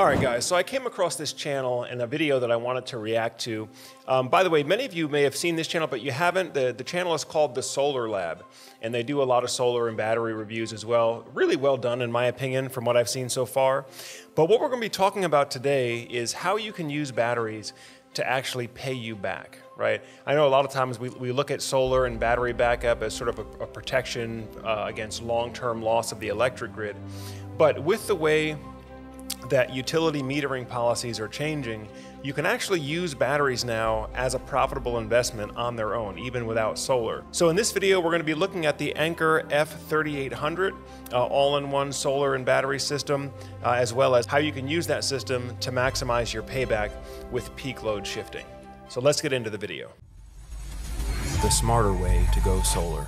All right, guys, so I came across this channel and a video that I wanted to react to. Um, by the way, many of you may have seen this channel, but you haven't. The, the channel is called The Solar Lab, and they do a lot of solar and battery reviews as well. Really well done, in my opinion, from what I've seen so far. But what we're going to be talking about today is how you can use batteries to actually pay you back, right? I know a lot of times we, we look at solar and battery backup as sort of a, a protection uh, against long-term loss of the electric grid. But with the way that utility metering policies are changing, you can actually use batteries now as a profitable investment on their own, even without solar. So in this video, we're going to be looking at the Anker F3800 uh, all-in-one solar and battery system, uh, as well as how you can use that system to maximize your payback with peak load shifting. So let's get into the video. The smarter way to go solar.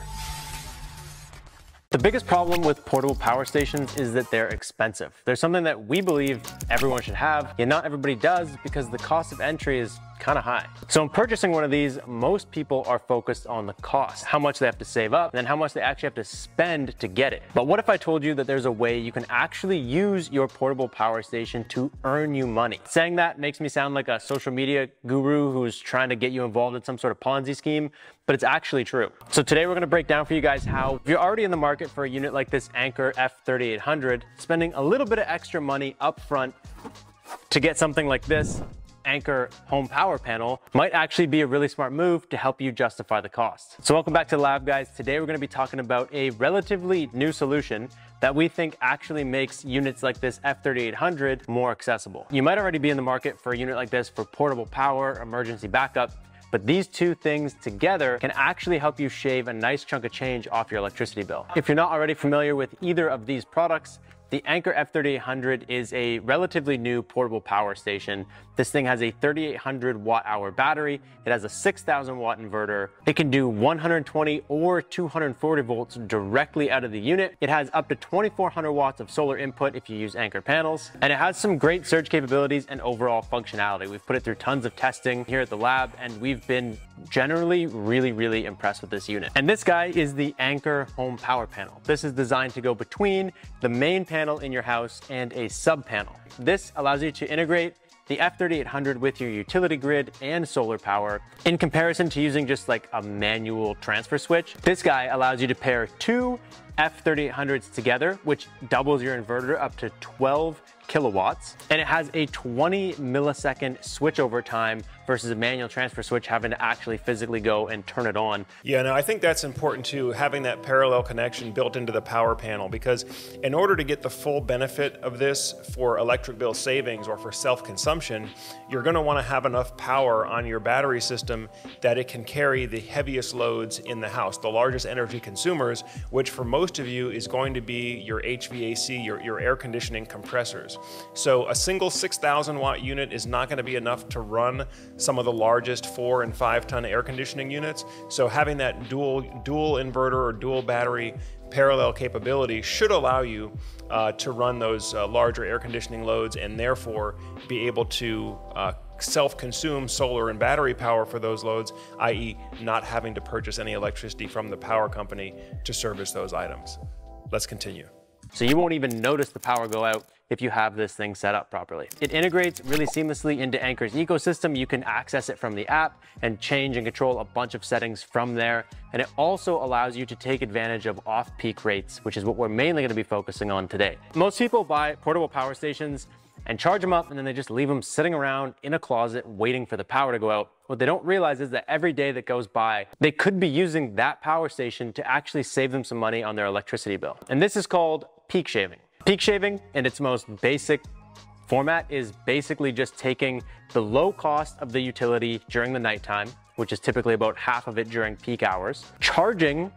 The biggest problem with portable power stations is that they're expensive. They're something that we believe everyone should have, yet not everybody does because the cost of entry is kind of high. So in purchasing one of these, most people are focused on the cost, how much they have to save up, and then how much they actually have to spend to get it. But what if I told you that there's a way you can actually use your portable power station to earn you money? Saying that makes me sound like a social media guru who's trying to get you involved in some sort of Ponzi scheme, but it's actually true. So today we're gonna break down for you guys how, if you're already in the market for a unit like this Anker F3800, spending a little bit of extra money up front to get something like this Anker home power panel might actually be a really smart move to help you justify the cost. So welcome back to the lab guys. Today we're gonna to be talking about a relatively new solution that we think actually makes units like this F3800 more accessible. You might already be in the market for a unit like this for portable power, emergency backup, but these two things together can actually help you shave a nice chunk of change off your electricity bill. If you're not already familiar with either of these products, the Anker F3800 is a relatively new portable power station. This thing has a 3800 watt hour battery. It has a 6000 watt inverter. It can do 120 or 240 volts directly out of the unit. It has up to 2400 watts of solar input if you use Anker panels. And it has some great surge capabilities and overall functionality. We've put it through tons of testing here at the lab and we've been generally really, really impressed with this unit. And this guy is the Anker home power panel. This is designed to go between the main panel in your house and a sub panel. This allows you to integrate the F3800 with your utility grid and solar power in comparison to using just like a manual transfer switch. This guy allows you to pair two F3800s together, which doubles your inverter up to 12 kilowatts. And it has a 20 millisecond switchover time versus a manual transfer switch having to actually physically go and turn it on. Yeah, no, I think that's important too, having that parallel connection built into the power panel because in order to get the full benefit of this for electric bill savings or for self-consumption, you're gonna wanna have enough power on your battery system that it can carry the heaviest loads in the house, the largest energy consumers, which for most of you is going to be your HVAC, your, your air conditioning compressors. So a single 6,000 watt unit is not gonna be enough to run some of the largest four and five ton air conditioning units. So having that dual, dual inverter or dual battery parallel capability should allow you uh, to run those uh, larger air conditioning loads and therefore be able to uh, self-consume solar and battery power for those loads, i.e. not having to purchase any electricity from the power company to service those items. Let's continue. So you won't even notice the power go out if you have this thing set up properly. It integrates really seamlessly into Anker's ecosystem. You can access it from the app and change and control a bunch of settings from there. And it also allows you to take advantage of off-peak rates, which is what we're mainly gonna be focusing on today. Most people buy portable power stations and charge them up and then they just leave them sitting around in a closet waiting for the power to go out. What they don't realize is that every day that goes by, they could be using that power station to actually save them some money on their electricity bill. And this is called peak shaving. Peak shaving in its most basic format is basically just taking the low cost of the utility during the nighttime, which is typically about half of it during peak hours, charging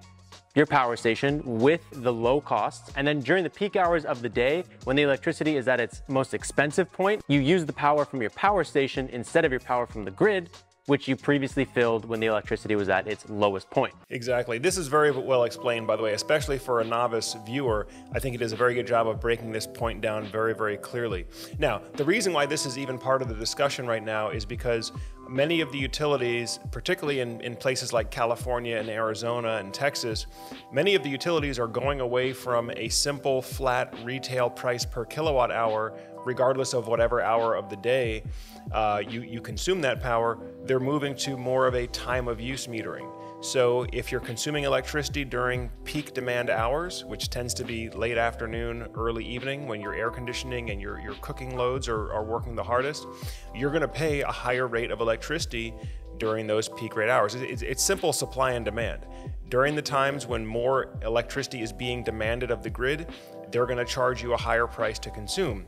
your power station with the low cost. And then during the peak hours of the day, when the electricity is at its most expensive point, you use the power from your power station instead of your power from the grid which you previously filled when the electricity was at its lowest point. Exactly. This is very well explained, by the way, especially for a novice viewer. I think it does a very good job of breaking this point down very, very clearly. Now, the reason why this is even part of the discussion right now is because many of the utilities, particularly in, in places like California and Arizona and Texas, many of the utilities are going away from a simple flat retail price per kilowatt hour regardless of whatever hour of the day uh, you, you consume that power, they're moving to more of a time of use metering. So if you're consuming electricity during peak demand hours, which tends to be late afternoon, early evening, when your air conditioning and your, your cooking loads are, are working the hardest, you're gonna pay a higher rate of electricity during those peak rate hours. It's, it's simple supply and demand. During the times when more electricity is being demanded of the grid, they're gonna charge you a higher price to consume.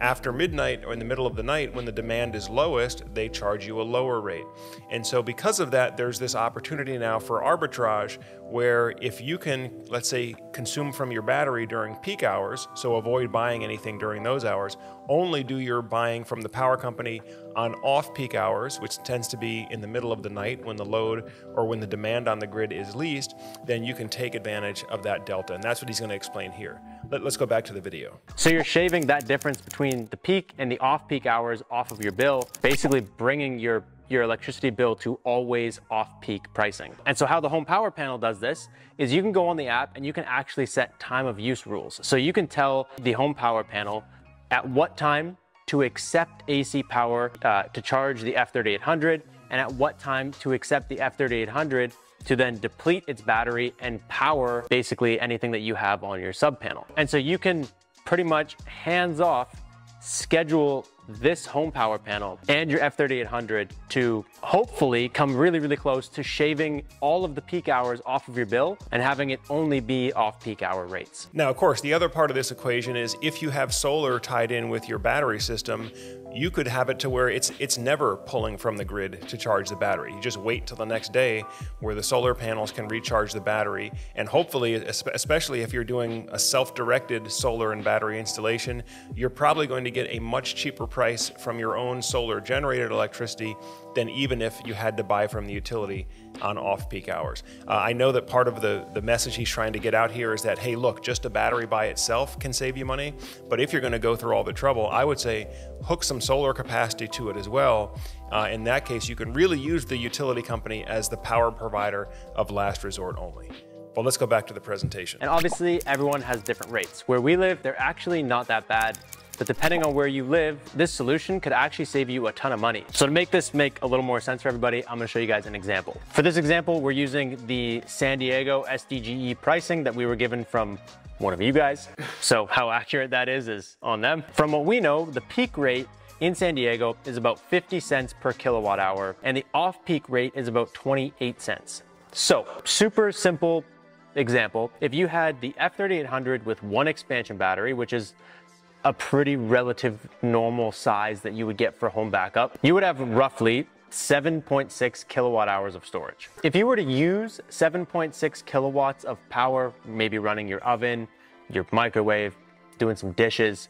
After midnight or in the middle of the night, when the demand is lowest, they charge you a lower rate. And so, because of that, there's this opportunity now for arbitrage where if you can, let's say, consume from your battery during peak hours, so avoid buying anything during those hours, only do your buying from the power company on off peak hours, which tends to be in the middle of the night when the load or when the demand on the grid is least, then you can take advantage of that delta. And that's what he's going to explain here. Let, us go back to the video. So you're shaving that difference between the peak and the off peak hours off of your bill, basically bringing your your electricity bill to always off-peak pricing. And so how the home power panel does this is you can go on the app and you can actually set time of use rules. So you can tell the home power panel at what time to accept AC power uh, to charge the F3800 and at what time to accept the F3800 to then deplete its battery and power basically anything that you have on your sub panel. And so you can pretty much hands off schedule this home power panel and your F3800 to hopefully come really, really close to shaving all of the peak hours off of your bill and having it only be off peak hour rates. Now, of course, the other part of this equation is if you have solar tied in with your battery system, you could have it to where it's it's never pulling from the grid to charge the battery. You just wait till the next day where the solar panels can recharge the battery and hopefully especially if you're doing a self-directed solar and battery installation, you're probably going to get a much cheaper price from your own solar generated electricity than even if you had to buy from the utility on off-peak hours. Uh, I know that part of the, the message he's trying to get out here is that, hey, look, just a battery by itself can save you money, but if you're gonna go through all the trouble, I would say hook some solar capacity to it as well. Uh, in that case, you can really use the utility company as the power provider of last resort only. Well, let's go back to the presentation. And obviously, everyone has different rates. Where we live, they're actually not that bad but depending on where you live, this solution could actually save you a ton of money. So to make this make a little more sense for everybody, I'm gonna show you guys an example. For this example, we're using the San Diego SDGE pricing that we were given from one of you guys. So how accurate that is, is on them. From what we know, the peak rate in San Diego is about 50 cents per kilowatt hour, and the off-peak rate is about 28 cents. So super simple example, if you had the F3800 with one expansion battery, which is a pretty relative normal size that you would get for home backup, you would have roughly 7.6 kilowatt hours of storage. If you were to use 7.6 kilowatts of power, maybe running your oven, your microwave, doing some dishes,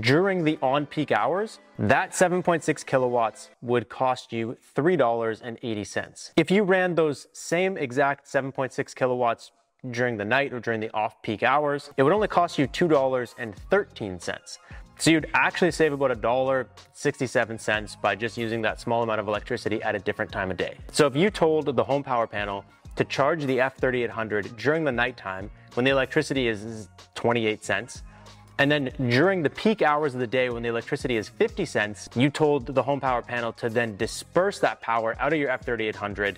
during the on-peak hours, that 7.6 kilowatts would cost you $3.80. If you ran those same exact 7.6 kilowatts during the night or during the off-peak hours, it would only cost you $2.13. So you'd actually save about $1.67 by just using that small amount of electricity at a different time of day. So if you told the home power panel to charge the F3800 during the nighttime when the electricity is 28 cents, and then during the peak hours of the day when the electricity is 50 cents, you told the home power panel to then disperse that power out of your F3800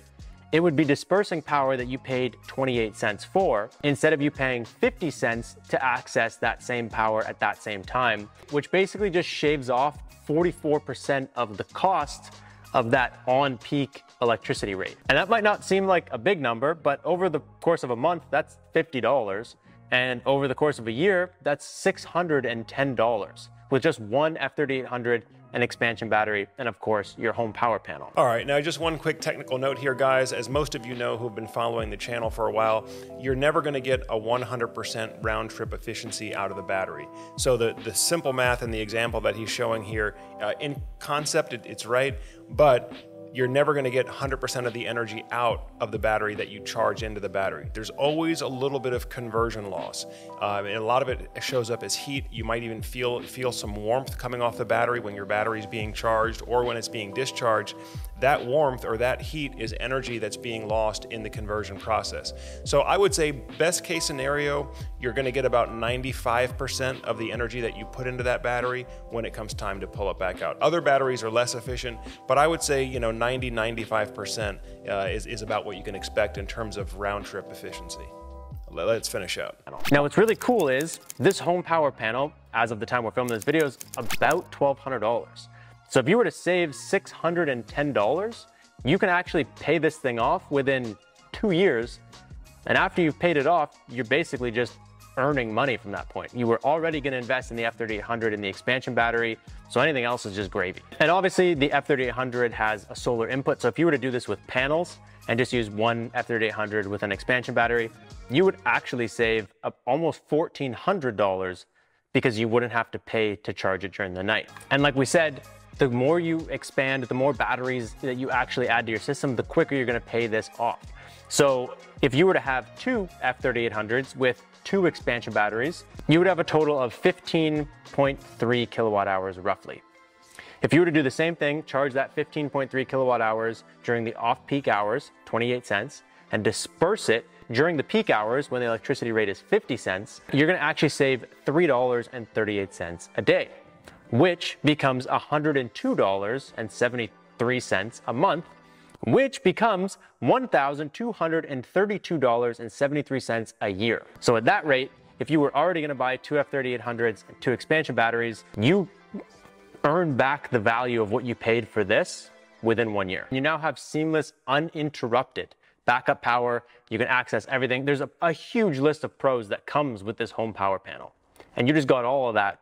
it would be dispersing power that you paid 28 cents for instead of you paying 50 cents to access that same power at that same time, which basically just shaves off 44% of the cost of that on peak electricity rate. And that might not seem like a big number, but over the course of a month, that's $50. And over the course of a year, that's $610 with just one F3800 an expansion battery, and of course, your home power panel. All right, now just one quick technical note here, guys. As most of you know who've been following the channel for a while, you're never gonna get a 100% round trip efficiency out of the battery. So the, the simple math and the example that he's showing here, uh, in concept, it, it's right, but you're never going to get 100% of the energy out of the battery that you charge into the battery. There's always a little bit of conversion loss. Uh, and a lot of it shows up as heat. You might even feel, feel some warmth coming off the battery when your battery is being charged or when it's being discharged. That warmth or that heat is energy that's being lost in the conversion process. So I would say best case scenario, you're going to get about 95% of the energy that you put into that battery when it comes time to pull it back out. Other batteries are less efficient, but I would say, you know, 90, 95% uh, is, is about what you can expect in terms of round trip efficiency. Let's finish up. Now what's really cool is this home power panel, as of the time we're filming this video, is about $1,200. So if you were to save $610, you can actually pay this thing off within two years. And after you've paid it off, you're basically just earning money from that point. You were already going to invest in the F3800 and the expansion battery, so anything else is just gravy. And obviously the F3800 has a solar input, so if you were to do this with panels and just use one F3800 with an expansion battery, you would actually save almost $1,400 because you wouldn't have to pay to charge it during the night. And like we said, the more you expand, the more batteries that you actually add to your system, the quicker you're gonna pay this off. So if you were to have two F3800s with two expansion batteries, you would have a total of 15.3 kilowatt hours roughly. If you were to do the same thing, charge that 15.3 kilowatt hours during the off-peak hours, 28 cents, and disperse it during the peak hours when the electricity rate is 50 cents, you're gonna actually save $3.38 a day, which becomes $102.73 a month which becomes $1,232.73 a year. So at that rate, if you were already gonna buy two F3800s and two expansion batteries, you earn back the value of what you paid for this within one year. You now have seamless, uninterrupted backup power. You can access everything. There's a, a huge list of pros that comes with this home power panel. And you just got all of that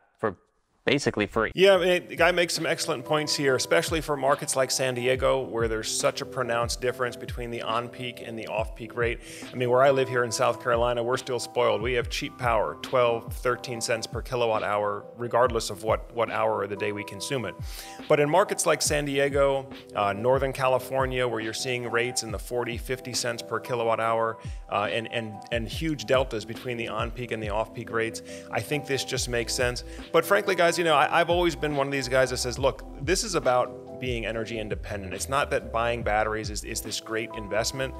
basically free. Yeah, the guy makes some excellent points here, especially for markets like San Diego, where there's such a pronounced difference between the on-peak and the off-peak rate. I mean, where I live here in South Carolina, we're still spoiled. We have cheap power, 12, 13 cents per kilowatt hour, regardless of what, what hour of the day we consume it. But in markets like San Diego, uh, Northern California, where you're seeing rates in the 40, 50 cents per kilowatt hour, uh, and, and, and huge deltas between the on-peak and the off-peak rates, I think this just makes sense. But frankly, guys, guys, you know, I, have always been one of these guys that says, look, this is about being energy independent. It's not that buying batteries is, is this great investment,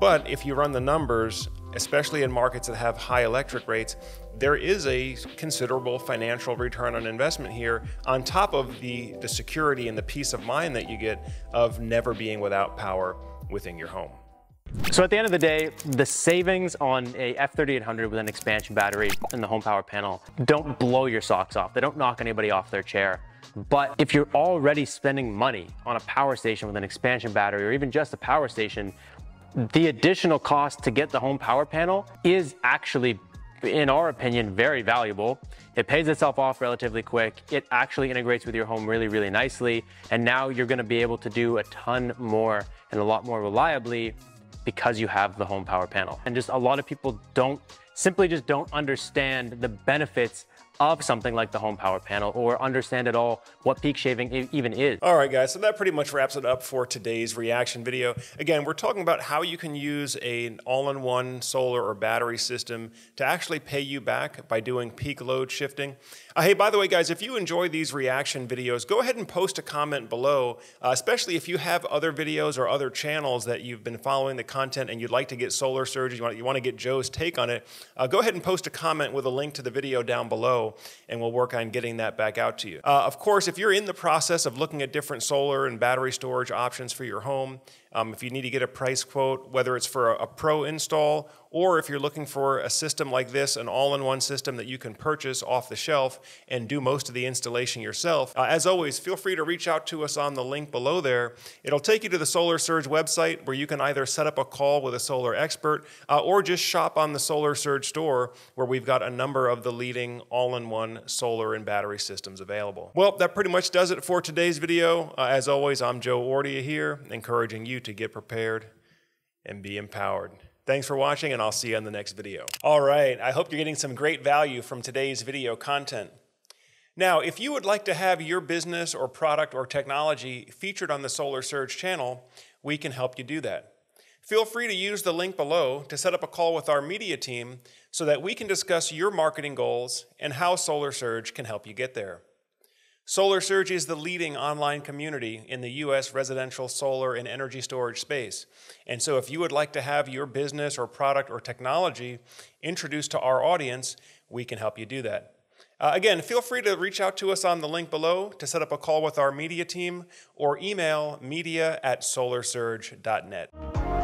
but if you run the numbers, especially in markets that have high electric rates, there is a considerable financial return on investment here on top of the, the security and the peace of mind that you get of never being without power within your home. So at the end of the day, the savings on a F3800 with an expansion battery and the home power panel don't blow your socks off. They don't knock anybody off their chair. But if you're already spending money on a power station with an expansion battery or even just a power station, the additional cost to get the home power panel is actually in our opinion, very valuable. It pays itself off relatively quick. It actually integrates with your home really, really nicely. And now you're gonna be able to do a ton more and a lot more reliably because you have the home power panel. And just a lot of people don't simply just don't understand the benefits of something like the home power panel or understand at all what peak shaving even is. All right, guys, so that pretty much wraps it up for today's reaction video. Again, we're talking about how you can use an all-in-one solar or battery system to actually pay you back by doing peak load shifting. Uh, hey, by the way, guys, if you enjoy these reaction videos, go ahead and post a comment below, uh, especially if you have other videos or other channels that you've been following the content and you'd like to get solar surges, you want, you want to get Joe's take on it, uh, go ahead and post a comment with a link to the video down below and we'll work on getting that back out to you. Uh, of course, if you're in the process of looking at different solar and battery storage options for your home, um, if you need to get a price quote, whether it's for a, a pro install or if you're looking for a system like this, an all-in-one system that you can purchase off the shelf and do most of the installation yourself, uh, as always, feel free to reach out to us on the link below there. It'll take you to the Solar Surge website where you can either set up a call with a solar expert uh, or just shop on the Solar Surge store where we've got a number of the leading all-in-one solar and battery systems available. Well, that pretty much does it for today's video. Uh, as always, I'm Joe Ordia here, encouraging you to get prepared and be empowered. Thanks for watching, and I'll see you on the next video. All right, I hope you're getting some great value from today's video content. Now, if you would like to have your business or product or technology featured on the Solar Surge channel, we can help you do that. Feel free to use the link below to set up a call with our media team so that we can discuss your marketing goals and how Solar Surge can help you get there. Solar Surge is the leading online community in the U.S. residential solar and energy storage space. And so, if you would like to have your business or product or technology introduced to our audience, we can help you do that. Uh, again, feel free to reach out to us on the link below to set up a call with our media team or email media at solarsurge.net.